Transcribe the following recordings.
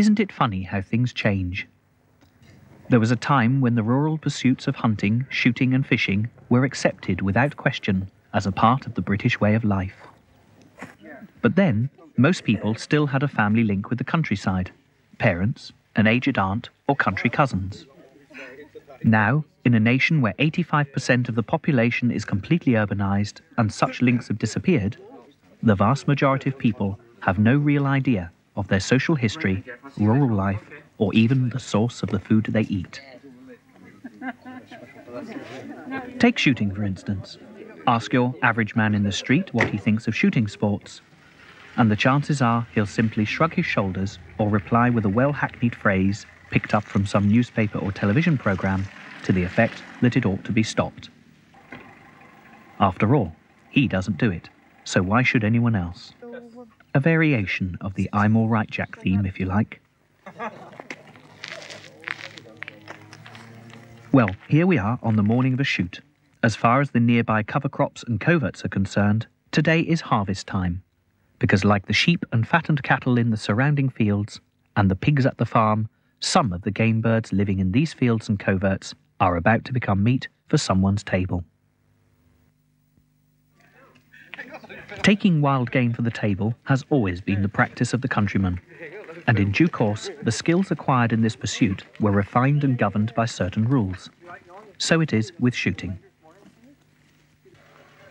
Isn't it funny how things change? There was a time when the rural pursuits of hunting, shooting, and fishing were accepted without question as a part of the British way of life. But then, most people still had a family link with the countryside parents, an aged aunt, or country cousins. Now, in a nation where 85% of the population is completely urbanized and such links have disappeared, the vast majority of people have no real idea of their social history, rural life, or even the source of the food they eat. Take shooting, for instance. Ask your average man in the street what he thinks of shooting sports, and the chances are he'll simply shrug his shoulders or reply with a well hackneyed phrase picked up from some newspaper or television program to the effect that it ought to be stopped. After all, he doesn't do it, so why should anyone else? A variation of the I'm All Right Jack theme, if you like. Well, here we are on the morning of a shoot. As far as the nearby cover crops and coverts are concerned, today is harvest time. Because, like the sheep and fattened cattle in the surrounding fields and the pigs at the farm, some of the game birds living in these fields and coverts are about to become meat for someone's table. Taking wild game for the table has always been the practice of the countryman, and in due course, the skills acquired in this pursuit were refined and governed by certain rules. So it is with shooting.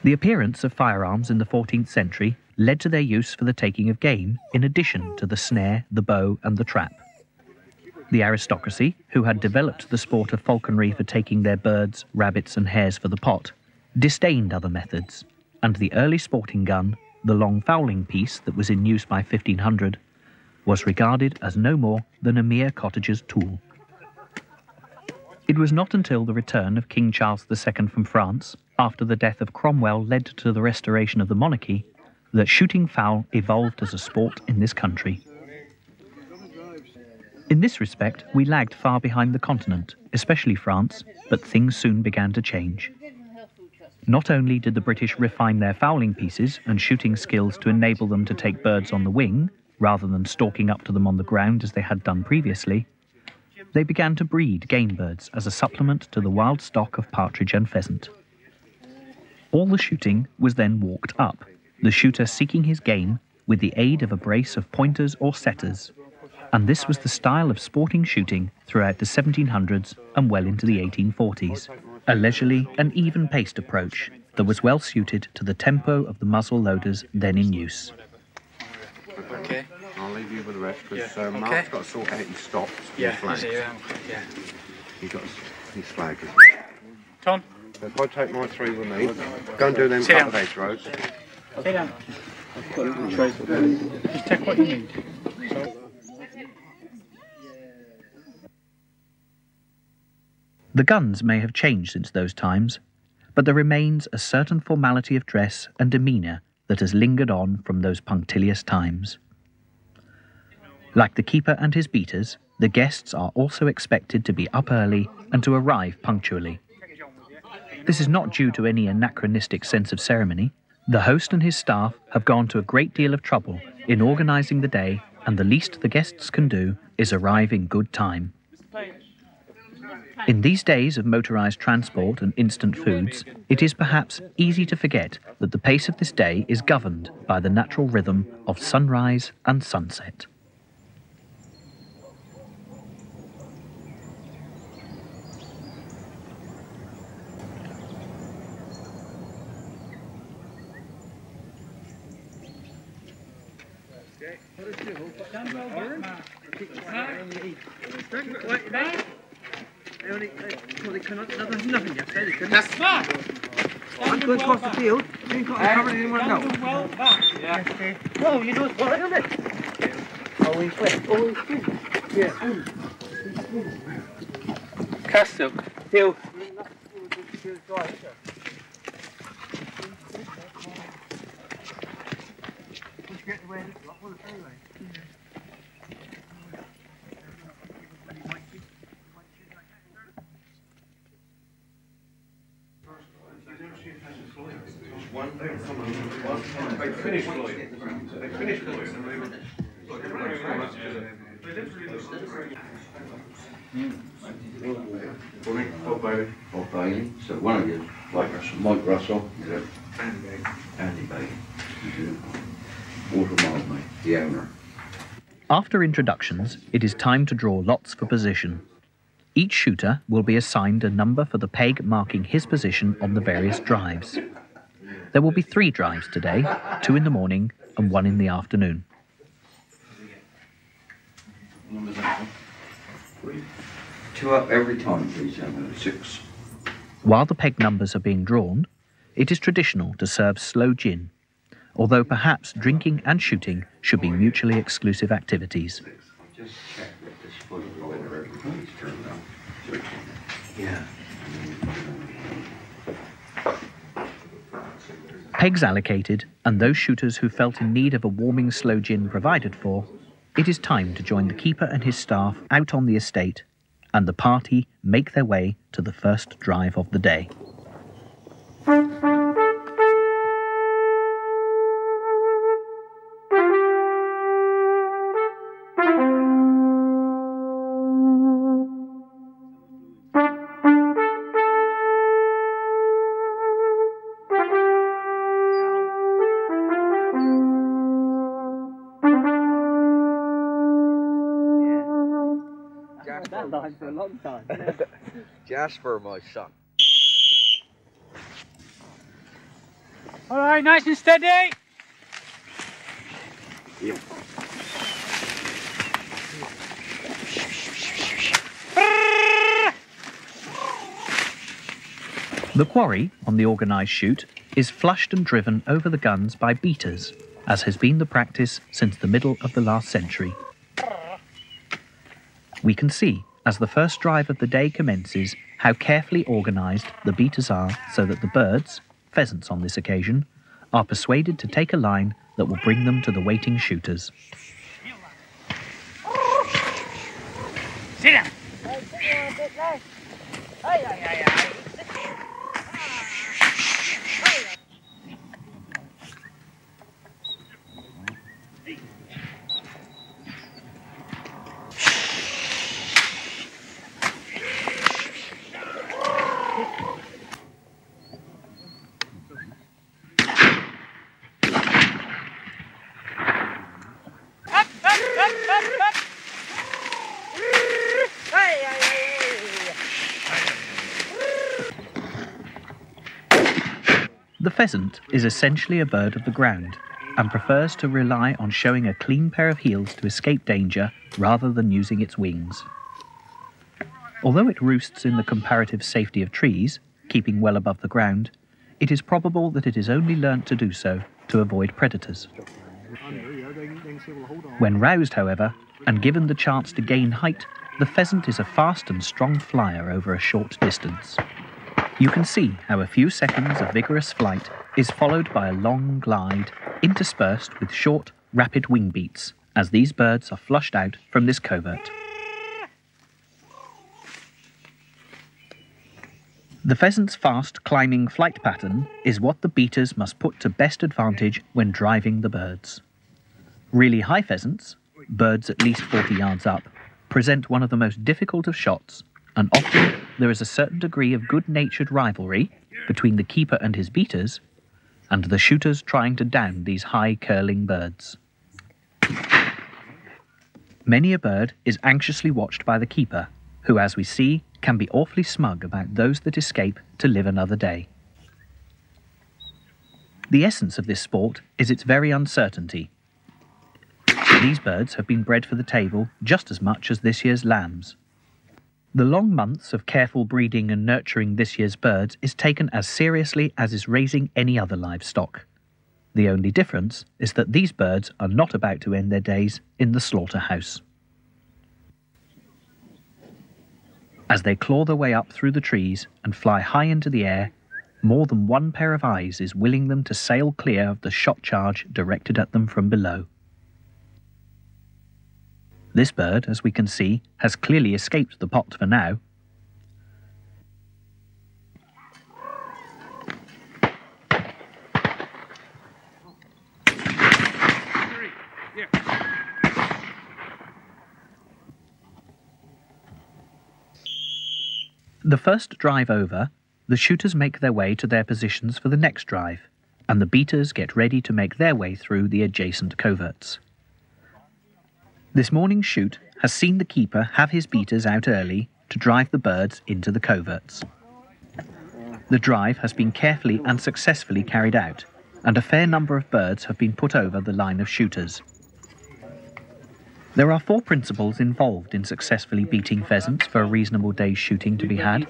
The appearance of firearms in the 14th century led to their use for the taking of game, in addition to the snare, the bow, and the trap. The aristocracy, who had developed the sport of falconry for taking their birds, rabbits, and hares for the pot, disdained other methods and the early sporting gun, the long fowling piece that was in use by 1500, was regarded as no more than a mere cottager's tool. It was not until the return of King Charles II from France, after the death of Cromwell led to the restoration of the monarchy, that shooting fowl evolved as a sport in this country. In this respect, we lagged far behind the continent, especially France, but things soon began to change. Not only did the British refine their fowling pieces and shooting skills to enable them to take birds on the wing, rather than stalking up to them on the ground as they had done previously, they began to breed game birds as a supplement to the wild stock of partridge and pheasant. All the shooting was then walked up, the shooter seeking his game with the aid of a brace of pointers or setters, and this was the style of sporting shooting throughout the 1700s and well into the 1840s a leisurely and even paced approach that was well suited to the tempo of the muzzle loaders then in use. Okay. I'll leave you with the rest because yeah. uh, Mark's okay. got to sort out his stops. Yeah, his yeah. yeah. He's got his flag. Tom? So if I take my three with me, go and do them Sit couple down. of edge roads. Sit down. Just take what you need. The guns may have changed since those times, but there remains a certain formality of dress and demeanour that has lingered on from those punctilious times. Like the keeper and his beaters, the guests are also expected to be up early and to arrive punctually. This is not due to any anachronistic sense of ceremony. The host and his staff have gone to a great deal of trouble in organising the day, and the least the guests can do is arrive in good time. In these days of motorised transport and instant foods, it is perhaps easy to forget that the pace of this day is governed by the natural rhythm of sunrise and sunset. That's smart. I'm going across the field. You ain't got to cover anyone else. Well No, you know what, isn't it? Always wet. Always good. Yeah. Castle. Hill. They finished Lloyd. They finished Lloyd and they were. Mm. Bob Bailey. So one of you, Mike Russell. Mike Russell. Yeah. Andy Bailey. Water Miles, mate. The owner. After introductions, it is time to draw lots for position. Each shooter will be assigned a number for the peg marking his position on the various drives. There will be three drives today, two in the morning and one in the afternoon. Numbers? Two up every time, please. Six. While the peg numbers are being drawn, it is traditional to serve sloe gin, although perhaps drinking and shooting should be mutually exclusive activities. Just check that this foot of the weather everything's turned on. Yeah. Pegs allocated, and those shooters who felt in need of a warming sloe gin provided for, it is time to join the keeper and his staff out on the estate, and the party make their way to the first drive of the day. Jasper, my son. All right, nice and steady. The quarry on the organised shoot is flushed and driven over the guns by beaters, as has been the practice since the middle of the last century. We can see, as the first drive of the day commences, how carefully organised the beaters are so that the birds, pheasants on this occasion, are persuaded to take a line that will bring them to the waiting shooters. Sit down. Up, up, up, up, up. The pheasant is essentially a bird of the ground and prefers to rely on showing a clean pair of heels to escape danger rather than using its wings. Although it roosts in the comparative safety of trees, keeping well above the ground, it is probable that it has only learnt to do so to avoid predators. When roused, however, and given the chance to gain height, the pheasant is a fast and strong flyer over a short distance. You can see how a few seconds of vigorous flight is followed by a long glide, interspersed with short, rapid wing beats, as these birds are flushed out from this covert. The pheasant's fast climbing flight pattern is what the beaters must put to best advantage when driving the birds. Really high pheasants, birds at least 40 yards up, present one of the most difficult of shots, and often there is a certain degree of good natured rivalry between the keeper and his beaters and the shooters trying to down these high curling birds. Many a bird is anxiously watched by the keeper, who, as we see, can be awfully smug about those that escape to live another day. The essence of this sport is its very uncertainty. These birds have been bred for the table just as much as this year's lambs. The long months of careful breeding and nurturing this year's birds is taken as seriously as is raising any other livestock. The only difference is that these birds are not about to end their days in the slaughterhouse. As they claw their way up through the trees and fly high into the air, more than one pair of eyes is willing them to sail clear of the shot charge directed at them from below. This bird, as we can see, has clearly escaped the pot for now. The first drive over, the shooters make their way to their positions for the next drive, and the beaters get ready to make their way through the adjacent coverts. This morning's shoot has seen the keeper have his beaters out early to drive the birds into the coverts. The drive has been carefully and successfully carried out, and a fair number of birds have been put over the line of shooters. There are four principles involved in successfully beating pheasants for a reasonable day's shooting to be had.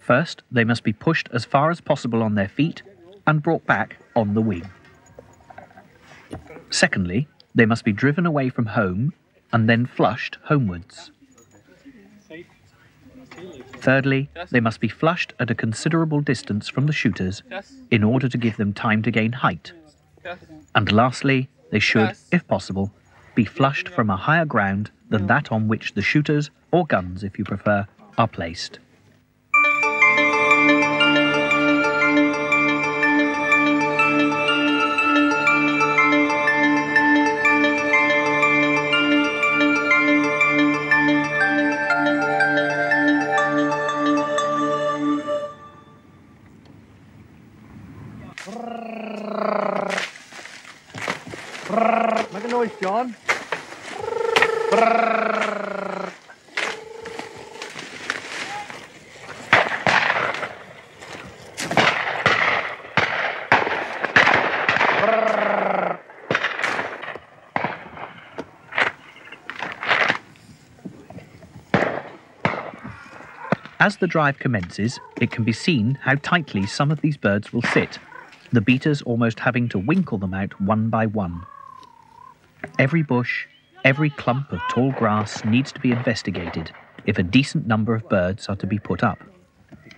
First, they must be pushed as far as possible on their feet and brought back on the wing. Secondly, they must be driven away from home and then flushed homewards. Thirdly, they must be flushed at a considerable distance from the shooters in order to give them time to gain height. And lastly, they should, if possible, be flushed from a higher ground than that on which the shooters, or guns if you prefer, are placed. As the drive commences, it can be seen how tightly some of these birds will sit, the beaters almost having to winkle them out one by one. Every bush, every clump of tall grass needs to be investigated if a decent number of birds are to be put up.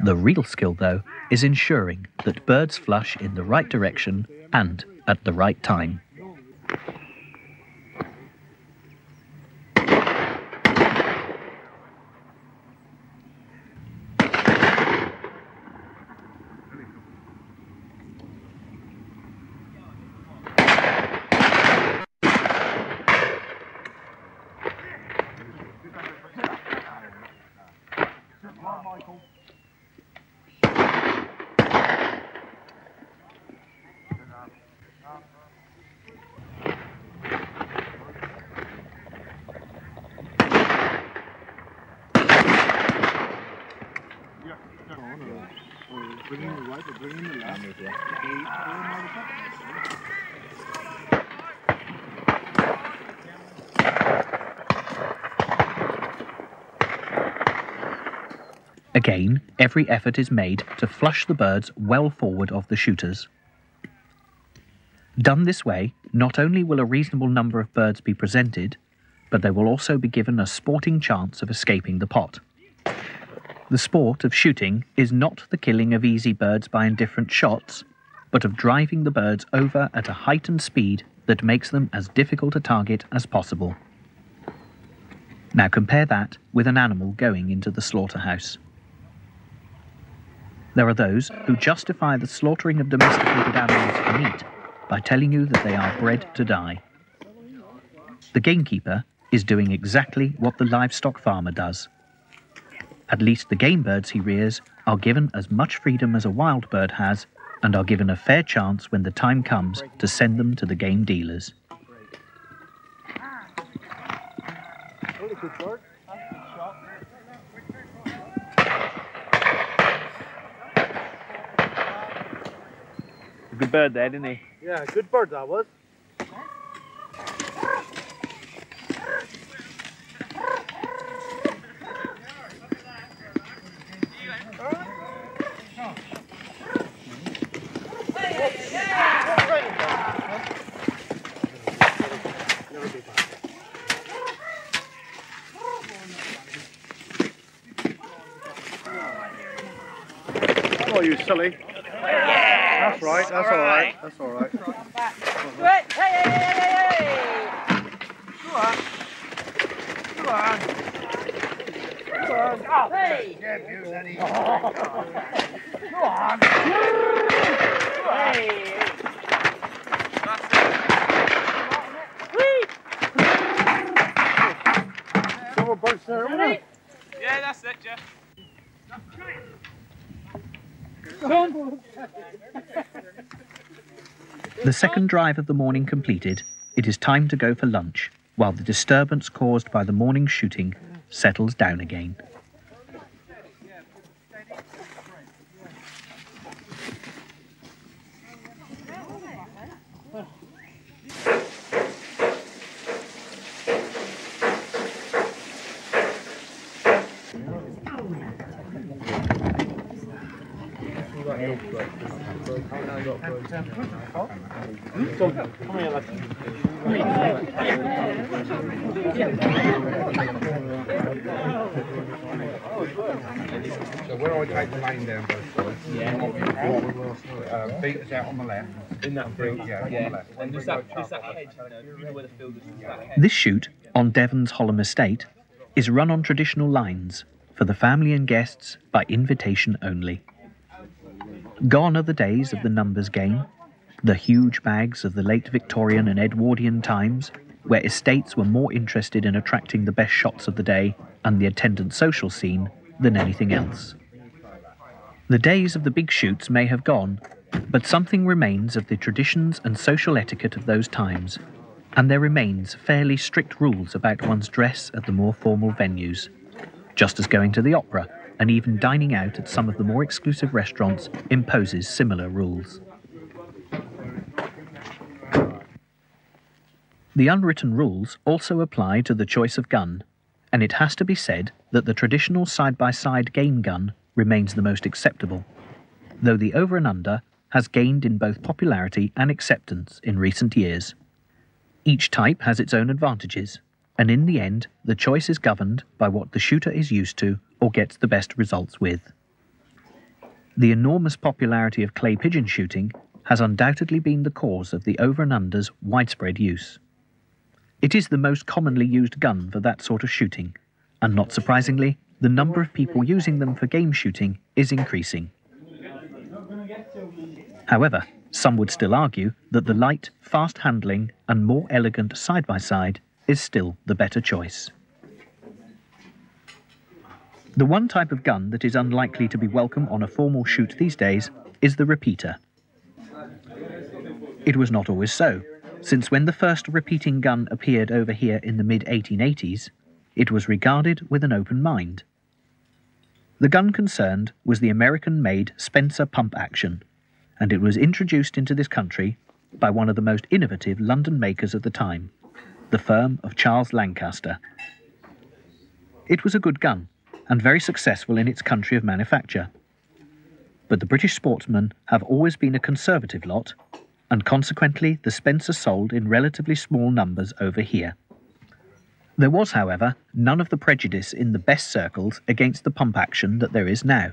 The real skill, though, is ensuring that birds flush in the right direction and at the right time. Again, every effort is made to flush the birds well forward of the shooters. Done this way, not only will a reasonable number of birds be presented, but they will also be given a sporting chance of escaping the pot. The sport of shooting is not the killing of easy birds by indifferent shots, but of driving the birds over at a height and speed that makes them as difficult a target as possible. Now compare that with an animal going into the slaughterhouse. There are those who justify the slaughtering of domesticated animals for meat by telling you that they are bred to die. The gamekeeper is doing exactly what the livestock farmer does. At least the game birds he rears are given as much freedom as a wild bird has and are given a fair chance when the time comes to send them to the game dealers. Good bird there, didn't he? Yeah, good bird that was. You silly. That's right, that's all right. That's all right. Good. Hey, hey, hey, hey, hey. Go on. Go on. Go on. Oh, hey. Go on. Hey. Whee. Silver birds there, isn't it? Yeah, that's it, Jeff. The second drive of the morning completed, it is time to go for lunch, while the disturbance caused by the morning shooting settles down again. So where I take the lane down both sides. Yeah. Uh, beat us out on the left. In that field, Yeah, on the yeah. left. And there's that, there's that hedge, you know, where the field is, that hedge. This shoot on Devon's Hollom Estate is run on traditional lines for the family and guests by invitation only. Gone are the days of the numbers game, the huge bags of the late Victorian and Edwardian times, where estates were more interested in attracting the best shots of the day and the attendant social scene than anything else. The days of the big shoots may have gone, but something remains of the traditions and social etiquette of those times, and there remains fairly strict rules about one's dress at the more formal venues, just as going to the opera and even dining out at some of the more exclusive restaurants imposes similar rules. The unwritten rules also apply to the choice of gun, and it has to be said that the traditional side by side game gun remains the most acceptable, though the over and under has gained in both popularity and acceptance in recent years. Each type has its own advantages, and in the end, the choice is governed by what the shooter is used to or gets the best results with. The enormous popularity of clay pigeon shooting has undoubtedly been the cause of the over and under's widespread use. It is the most commonly used gun for that sort of shooting, and not surprisingly, the number of people using them for game shooting is increasing. However, some would still argue that the light, fast handling, and more elegant side by side is still the better choice. The one type of gun that is unlikely to be welcome on a formal shoot these days is the repeater. It was not always so, since when the first repeating gun appeared over here in the mid 1880s, it was regarded with an open mind. The gun concerned was the American made Spencer pump action, and it was introduced into this country by one of the most innovative London makers of the time, the firm of Charles Lancaster. It was a good gun, and very successful in its country of manufacture. But the British sportsmen have always been a conservative lot, and consequently the Spencer sold in relatively small numbers over here. There was, however, none of the prejudice in the best circles against the pump action that there is now,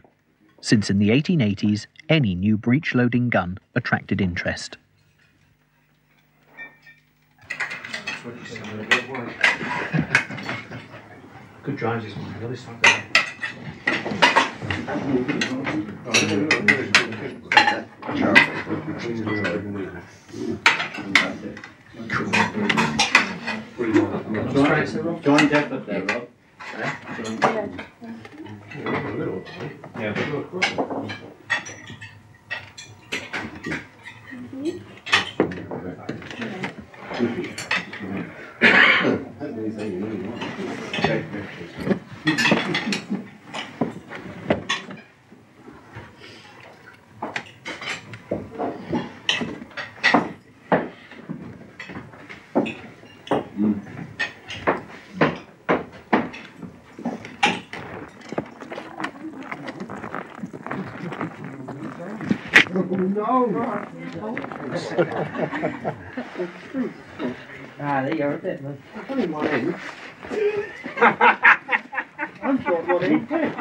since in the 1880s any new breech loading gun attracted interest. Good drives this one, this one. Join depth up there, Rob. Ah, there you are, a bit, man. I'm short one in too.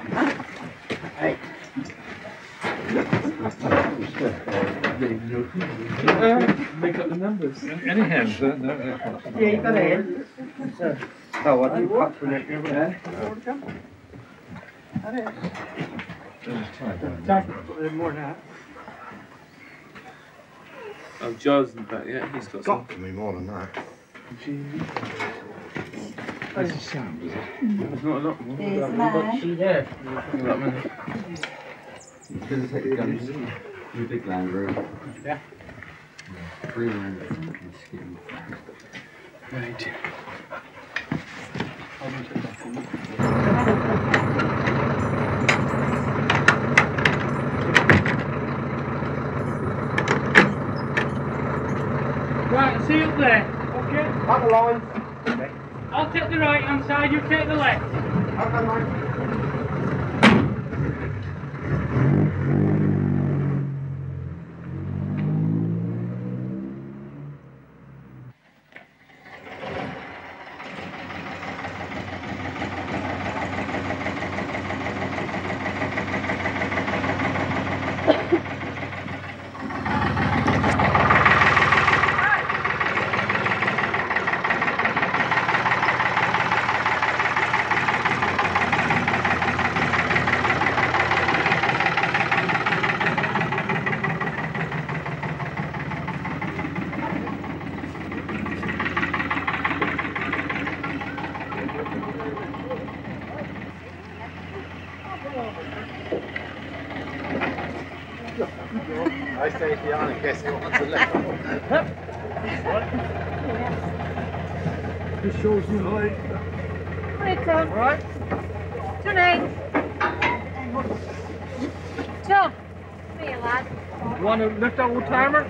Make up the numbers. Any hands? No, no, no. Yeah, you got it in. Oh, I didn't cut through it. More than that. Oh, Joe's in the back, yeah, he's got some. Got to be more than that. It's not a lot more. There's there. Gonna take the guns. The big Land Rover. Yeah. Three Land Rover. Skin. Right. Right, see up there. Okay. Up the line. I'll take the right hand side, you take the left. Okay, mate. I stay behind and guess what's the. Just shows you height. Right, Tom. Right. Tom. Come here, lad. You want to lift that old timer?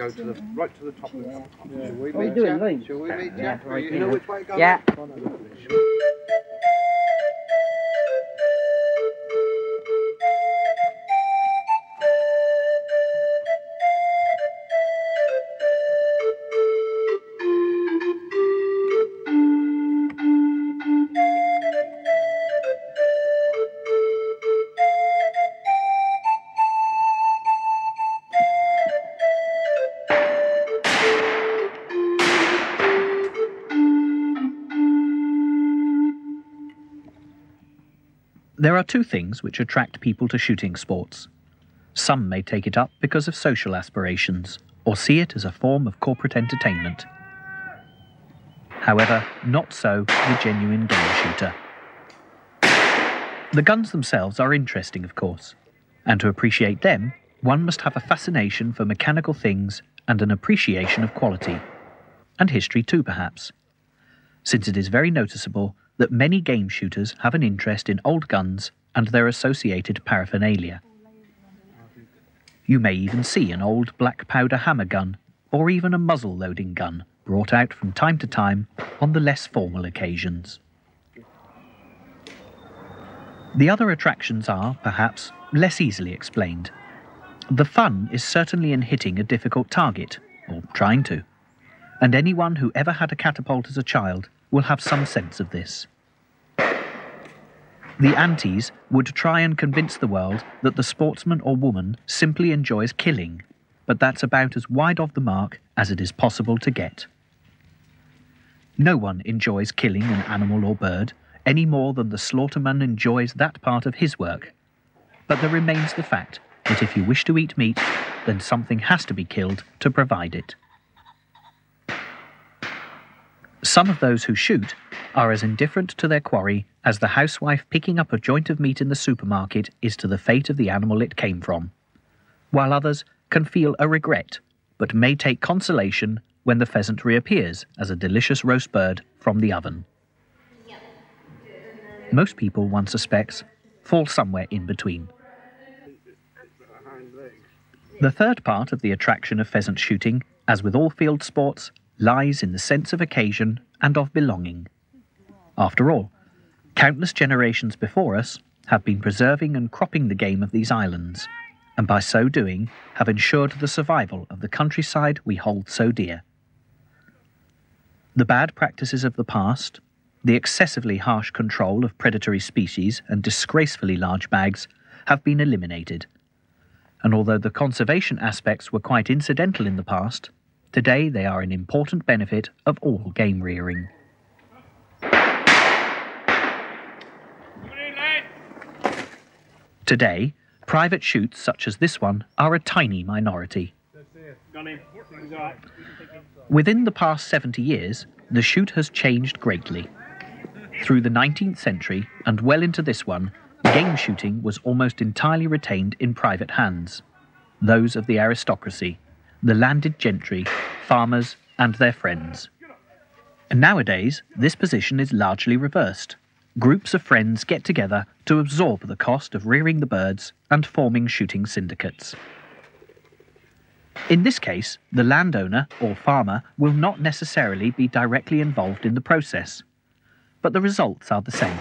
Go to the right to the top of the hill. Shall we What are you meet doing, Jack? Lee? Shall we meet Jack? you here. know which way to go? Yeah. There are two things which attract people to shooting sports. Some may take it up because of social aspirations, or see it as a form of corporate entertainment. However, not so the genuine game shooter. The guns themselves are interesting, of course, and to appreciate them, one must have a fascination for mechanical things and an appreciation of quality, and history too, perhaps, since it is very noticeable that many game shooters have an interest in old guns and their associated paraphernalia. You may even see an old black powder hammer gun or even a muzzle loading gun brought out from time to time on the less formal occasions. The other attractions are, perhaps, less easily explained. The fun is certainly in hitting a difficult target, or trying to, and anyone who ever had a catapult as a child will have some sense of this. The antis would try and convince the world that the sportsman or woman simply enjoys killing, but that's about as wide of the mark as it is possible to get. No one enjoys killing an animal or bird any more than the slaughterman enjoys that part of his work. But there remains the fact that if you wish to eat meat, then something has to be killed to provide it. Some of those who shoot are as indifferent to their quarry as the housewife picking up a joint of meat in the supermarket is to the fate of the animal it came from, while others can feel a regret but may take consolation when the pheasant reappears as a delicious roast bird from the oven. Most people, one suspects, fall somewhere in between. The third part of the attraction of pheasant shooting, as with all field sports, lies in the sense of occasion and of belonging. After all, countless generations before us have been preserving and cropping the game of these islands, and by so doing have ensured the survival of the countryside we hold so dear. The bad practices of the past, the excessively harsh control of predatory species and disgracefully large bags have been eliminated. And although the conservation aspects were quite incidental in the past, today they are an important benefit of all game rearing. Today, private shoots such as this one are a tiny minority. Within the past 70 years, the shoot has changed greatly. Through the 19th century and well into this one, game shooting was almost entirely retained in private hands those of the aristocracy, the landed gentry, farmers, and their friends. And nowadays, this position is largely reversed. Groups of friends get together to absorb the cost of rearing the birds and forming shooting syndicates. In this case, the landowner or farmer will not necessarily be directly involved in the process, but the results are the same.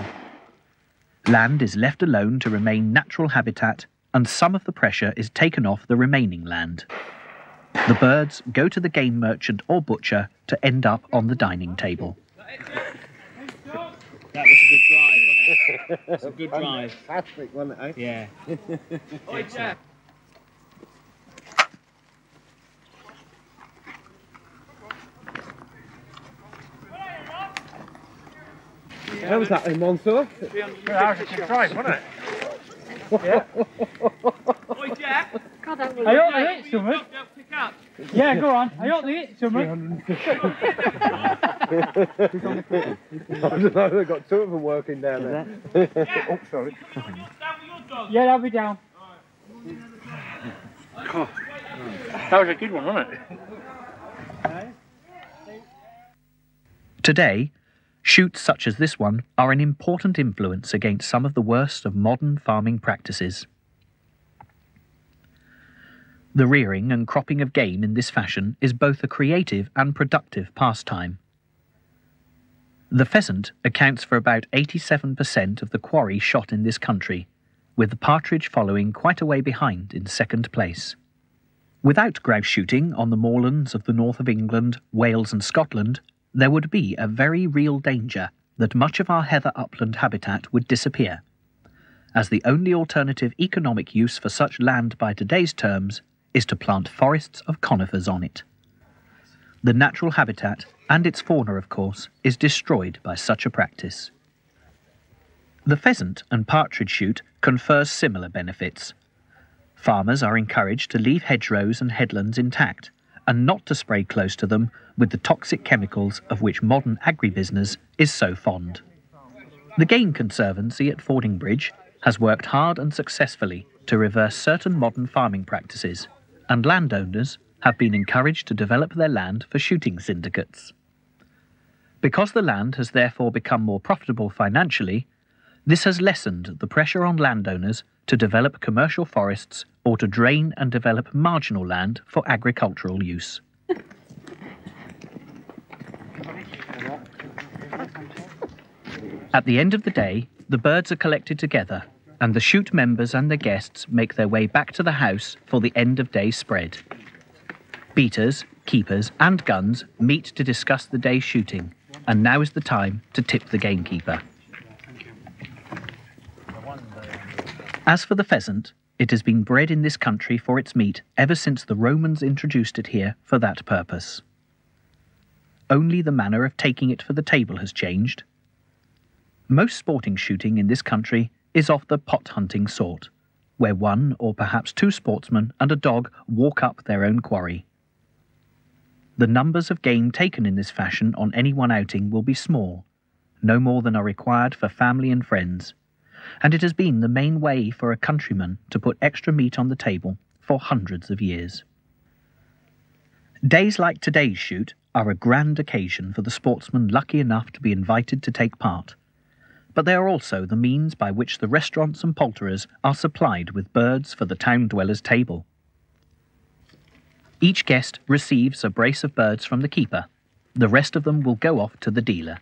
Land is left alone to remain natural habitat, and some of the pressure is taken off the remaining land. The birds go to the game merchant or butcher to end up on the dining table. That was a good drive, wasn't it? That's a good drive. Fantastic, wasn't it? eh? Yeah. How was that in Monsour? That was a good drive, wasn't it? I hope they hit something. Yeah, go on. I hope they hit something. I don't know, they've got two of them working down there. oh, sorry. Yeah, that'll be down. That was a good one, wasn't it? Today, shoots such as this one are an important influence against some of the worst of modern farming practices. The rearing and cropping of game in this fashion is both a creative and productive pastime. The pheasant accounts for about 87% of the quarry shot in this country, with the partridge following quite a way behind in second place. Without grouse shooting on the moorlands of the north of England, Wales, and Scotland, there would be a very real danger that much of our heather upland habitat would disappear, as the only alternative economic use for such land by today's terms is to plant forests of conifers on it. The natural habitat, and its fauna, of course, is destroyed by such a practice. The pheasant and partridge shoot confer similar benefits. Farmers are encouraged to leave hedgerows and headlands intact and not to spray close to them with the toxic chemicals of which modern agribusiness is so fond. The Game Conservancy at Fordingbridge has worked hard and successfully to reverse certain modern farming practices, and landowners have been encouraged to develop their land for shooting syndicates. Because the land has therefore become more profitable financially, this has lessened the pressure on landowners to develop commercial forests or to drain and develop marginal land for agricultural use. At the end of the day, the birds are collected together, and the shoot members and their guests make their way back to the house for the end of day spread. Beaters, keepers, and guns meet to discuss the day's shooting, and now is the time to tip the gamekeeper. As for the pheasant, it has been bred in this country for its meat ever since the Romans introduced it here for that purpose. Only the manner of taking it for the table has changed. Most sporting shooting in this country is of the pot hunting sort, where one or perhaps two sportsmen and a dog walk up their own quarry. The numbers of game taken in this fashion on any one outing will be small, no more than are required for family and friends, and it has been the main way for a countryman to put extra meat on the table for hundreds of years. Days like today's shoot are a grand occasion for the sportsman lucky enough to be invited to take part, but they are also the means by which the restaurants and poulterers are supplied with birds for the town dweller's table. Each guest receives a brace of birds from the keeper. The rest of them will go off to the dealer.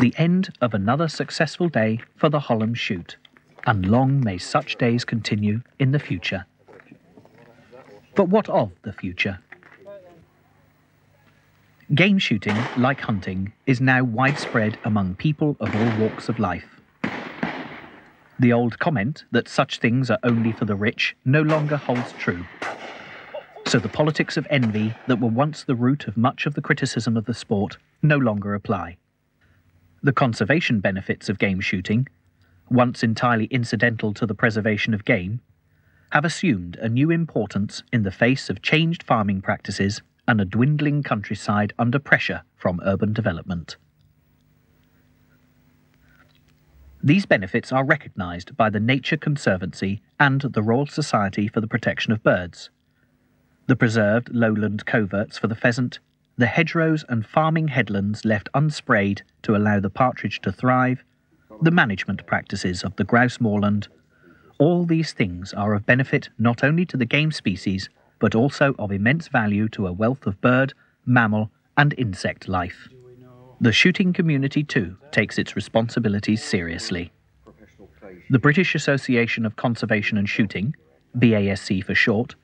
The end of another successful day for the Hollom shoot, and long may such days continue in the future. But what of the future? Game shooting, like hunting, is now widespread among people of all walks of life. The old comment that such things are only for the rich no longer holds true. So the politics of envy that were once the root of much of the criticism of the sport no longer apply. The conservation benefits of game shooting, once entirely incidental to the preservation of game, have assumed a new importance in the face of changed farming practices and a dwindling countryside under pressure from urban development. These benefits are recognised by the Nature Conservancy and the Royal Society for the Protection of Birds. The preserved lowland coverts for the pheasant, the hedgerows and farming headlands left unsprayed to allow the partridge to thrive, the management practices of the grouse moorland, all these things are of benefit not only to the game species, but also of immense value to a wealth of bird, mammal, and insect life. The shooting community, too, takes its responsibilities seriously. The British Association of Conservation and Shooting, BASC for short,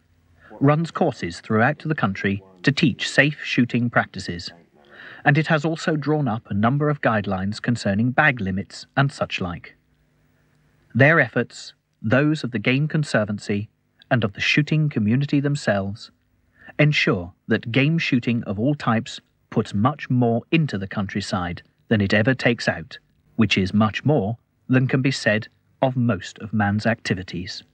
runs courses throughout the country to teach safe shooting practices, and it has also drawn up a number of guidelines concerning bag limits and such like. Their efforts, those of the Game Conservancy, and of the shooting community themselves, ensure that game shooting of all types puts much more into the countryside than it ever takes out, which is much more than can be said of most of man's activities.